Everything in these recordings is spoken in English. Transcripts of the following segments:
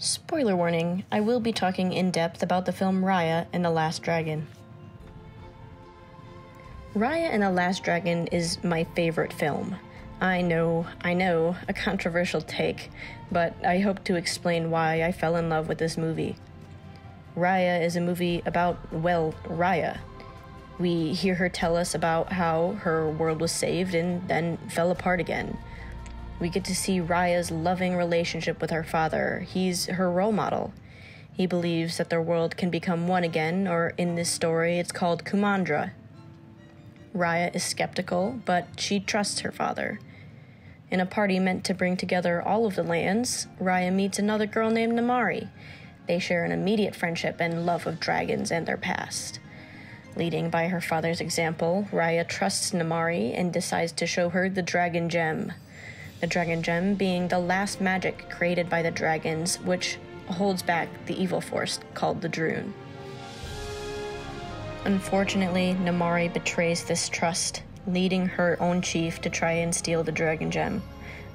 Spoiler warning I will be talking in depth about the film Raya and the Last Dragon. Raya and the Last Dragon is my favorite film. I know, I know, a controversial take, but I hope to explain why I fell in love with this movie. Raya is a movie about, well, Raya. We hear her tell us about how her world was saved and then fell apart again. We get to see Raya's loving relationship with her father. He's her role model. He believes that their world can become one again, or in this story, it's called Kumandra. Raya is skeptical, but she trusts her father. In a party meant to bring together all of the lands, Raya meets another girl named Namaari. They share an immediate friendship and love of dragons and their past. Leading by her father's example, Raya trusts Namaari and decides to show her the Dragon Gem. The Dragon Gem being the last magic created by the dragons, which holds back the evil force called the Druun. Unfortunately, Namaari betrays this trust leading her own chief to try and steal the Dragon Gem.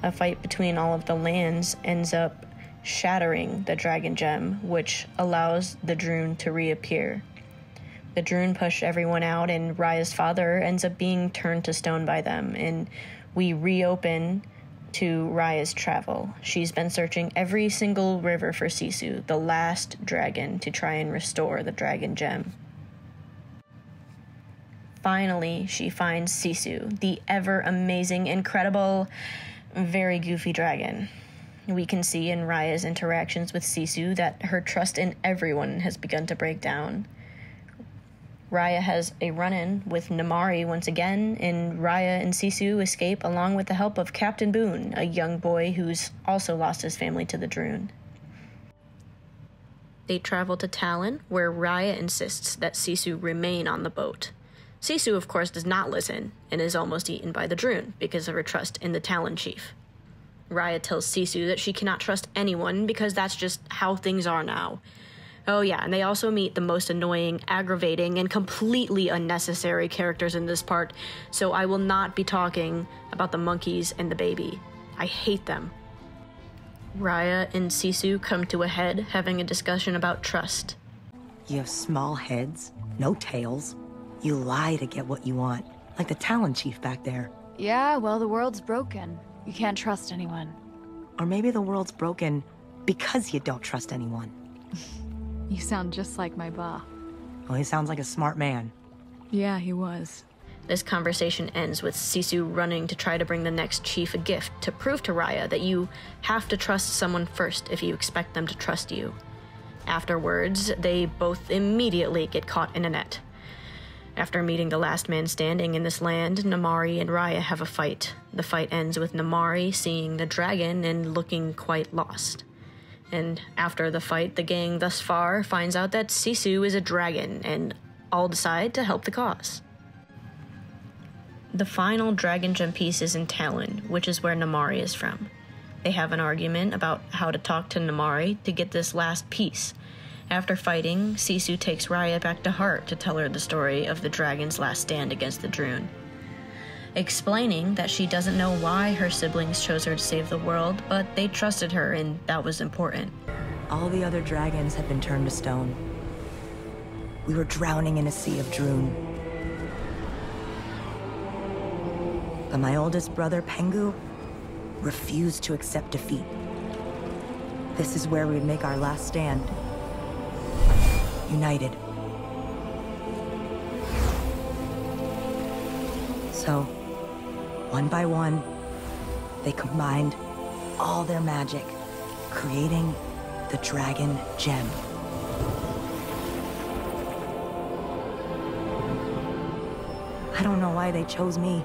A fight between all of the lands ends up shattering the Dragon Gem, which allows the Druun to reappear. The Druun push everyone out, and Raya's father ends up being turned to stone by them, and we reopen to Raya's travel. She's been searching every single river for Sisu, the last dragon, to try and restore the Dragon Gem. Finally, she finds Sisu, the ever amazing, incredible, very goofy dragon. We can see in Raya's interactions with Sisu that her trust in everyone has begun to break down. Raya has a run in with Namaari once again, and Raya and Sisu escape along with the help of Captain Boun, a young boy who's also lost his family to the Druun. They travel to Talon, where Raya insists that Sisu remain on the boat. Sisu, of course, does not listen and is almost eaten by the Druun because of her trust in the Talon chief. Raya tells Sisu that she cannot trust anyone because that's just how things are now. Oh, yeah, and they also meet the most annoying, aggravating, and completely unnecessary characters in this part, so I will not be talking about the monkeys and the baby. I hate them. Raya and Sisu come to a head, having a discussion about trust. You have small heads, no tails. You lie to get what you want, like the Talon chief back there. Yeah, well, the world's broken. You can't trust anyone. Or maybe the world's broken because you don't trust anyone. You sound just like my ba. Well, he sounds like a smart man. Yeah, he was. This conversation ends with Sisu running to try to bring the next chief a gift to prove to Raya that you have to trust someone first if you expect them to trust you. Afterwards, they both immediately get caught in a net. After meeting the last man standing in this land, Namaari and Raya have a fight. The fight ends with Namaari seeing the dragon and looking quite lost. And after the fight, the gang thus far finds out that Sisu is a dragon and all decide to help the cause. The final dragon gem piece is in Talon, which is where Namaari is from. They have an argument about how to talk to Namaari to get this last piece, after fighting, Sisu takes Raya back to Heart to tell her the story of the dragon's last stand against the Druun. Explaining that she doesn't know why her siblings chose her to save the world, but they trusted her and that was important. All the other dragons had been turned to stone. We were drowning in a sea of Druun. But my oldest brother, Pengu, refused to accept defeat. This is where we would make our last stand united. So, one by one, they combined all their magic, creating the Dragon Gem. I don't know why they chose me.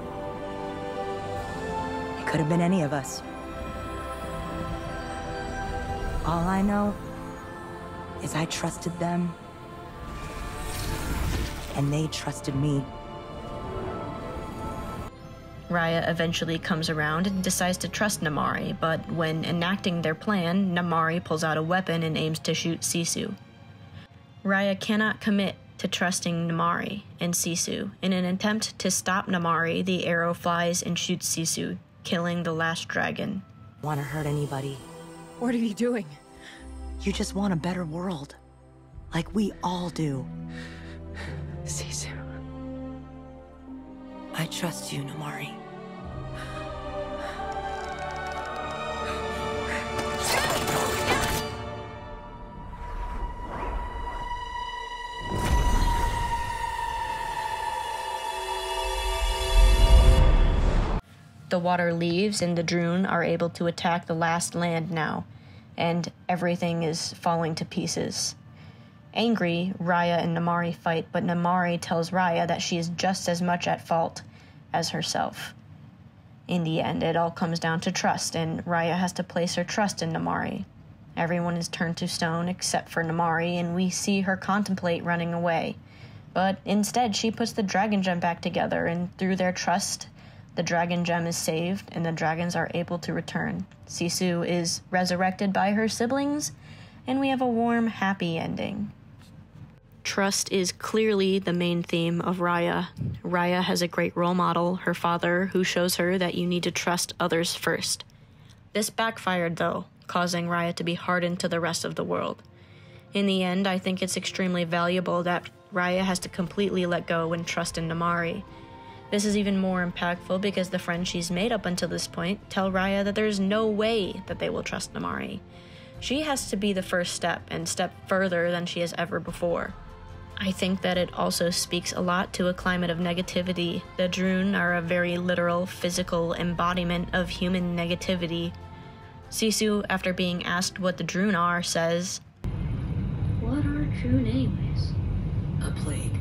It could have been any of us. All I know is I trusted them and they trusted me. Raya eventually comes around and decides to trust Namaari, but when enacting their plan, Namaari pulls out a weapon and aims to shoot Sisu. Raya cannot commit to trusting Namaari and Sisu. In an attempt to stop Namaari, the arrow flies and shoots Sisu, killing the last dragon. Want to hurt anybody? What are you doing? You just want a better world. Like we all do. Sisu. I trust you, Namaari. The water leaves and the Druun are able to attack the last land now, and everything is falling to pieces. Angry, Raya and Namaari fight, but Namaari tells Raya that she is just as much at fault as herself. In the end, it all comes down to trust, and Raya has to place her trust in Namaari. Everyone is turned to stone except for Namaari, and we see her contemplate running away. But instead, she puts the dragon gem back together, and through their trust, the dragon gem is saved, and the dragons are able to return. Sisu is resurrected by her siblings, and we have a warm, happy ending. Trust is clearly the main theme of Raya. Raya has a great role model, her father, who shows her that you need to trust others first. This backfired, though, causing Raya to be hardened to the rest of the world. In the end, I think it's extremely valuable that Raya has to completely let go and trust in Namaari. This is even more impactful because the friends she's made up until this point tell Raya that there's no way that they will trust Namaari. She has to be the first step and step further than she has ever before. I think that it also speaks a lot to a climate of negativity. The Druun are a very literal, physical embodiment of human negativity. Sisu, after being asked what the Druun are, says, What are Druun anyways? A plague,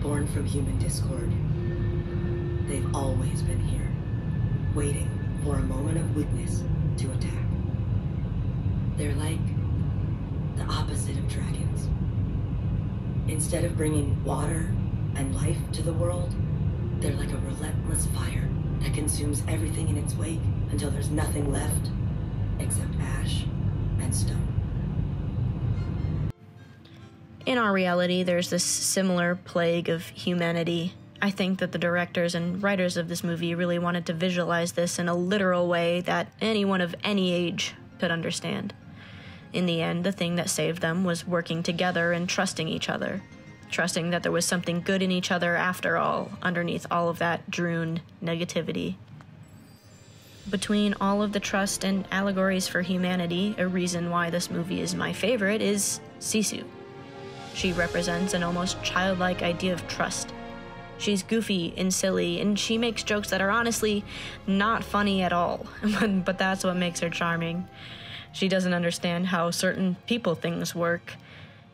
born from human discord. They've always been here, waiting for a moment of weakness to attack. They're like the opposite of dragons. Instead of bringing water and life to the world, they're like a relentless fire that consumes everything in its wake until there's nothing left except ash and stone. In our reality, there's this similar plague of humanity. I think that the directors and writers of this movie really wanted to visualize this in a literal way that anyone of any age could understand. In the end, the thing that saved them was working together and trusting each other. Trusting that there was something good in each other after all, underneath all of that Druun negativity. Between all of the trust and allegories for humanity, a reason why this movie is my favorite is Sisu. She represents an almost childlike idea of trust. She's goofy and silly, and she makes jokes that are honestly not funny at all, but that's what makes her charming. She doesn't understand how certain people things work,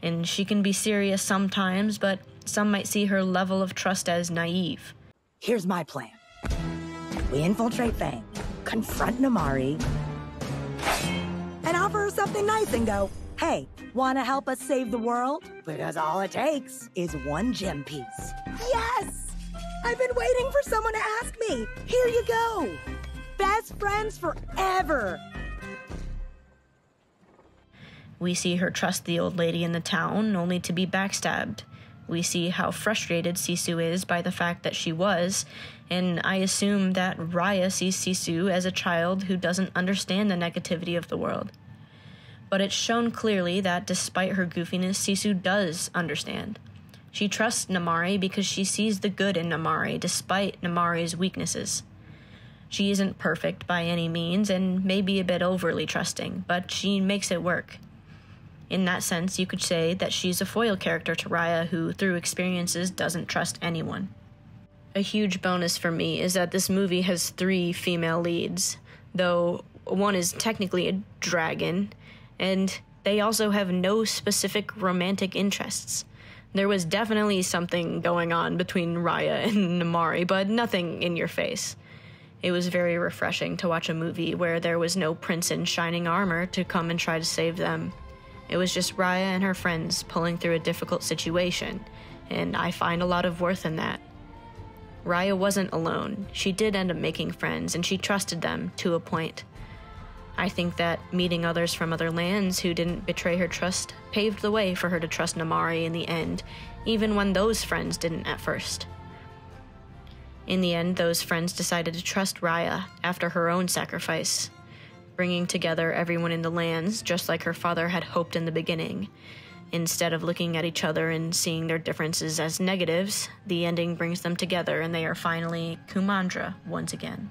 and she can be serious sometimes, but some might see her level of trust as naive. Here's my plan. We infiltrate Fang, confront Namaari, and offer her something nice and go, hey, wanna help us save the world? Because all it takes is one gem piece. Yes! I've been waiting for someone to ask me. Here you go. Best friends forever. We see her trust the old lady in the town, only to be backstabbed. We see how frustrated Sisu is by the fact that she was, and I assume that Raya sees Sisu as a child who doesn't understand the negativity of the world. But it's shown clearly that despite her goofiness, Sisu does understand. She trusts Namaari because she sees the good in Namaari despite Namaari's weaknesses. She isn't perfect by any means and may be a bit overly trusting, but she makes it work. In that sense, you could say that she's a foil character to Raya who, through experiences, doesn't trust anyone. A huge bonus for me is that this movie has three female leads, though one is technically a dragon, and they also have no specific romantic interests. There was definitely something going on between Raya and Namaari, but nothing in your face. It was very refreshing to watch a movie where there was no prince in shining armor to come and try to save them. It was just Raya and her friends pulling through a difficult situation, and I find a lot of worth in that. Raya wasn't alone. She did end up making friends, and she trusted them to a point. I think that meeting others from other lands who didn't betray her trust paved the way for her to trust Namaari in the end, even when those friends didn't at first. In the end, those friends decided to trust Raya after her own sacrifice. Bringing together everyone in the lands, just like her father had hoped in the beginning. Instead of looking at each other and seeing their differences as negatives, the ending brings them together and they are finally Kumandra once again.